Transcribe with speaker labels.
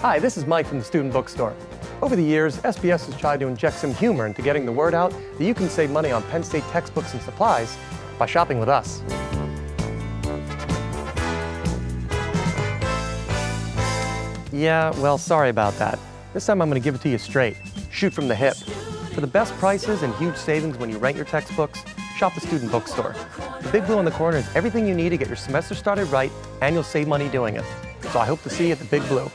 Speaker 1: Hi, this is Mike from the Student Bookstore. Over the years, SBS has tried to inject some humor into getting the word out that you can save money on Penn State textbooks and supplies by shopping with us. Yeah, well, sorry about that. This time I'm going to give it to you straight. Shoot from the hip. For the best prices and huge savings when you rent your textbooks, shop the Student Bookstore. The Big Blue in the corner is everything you need to get your semester started right, and you'll save money doing it. So I hope to see you at the Big Blue.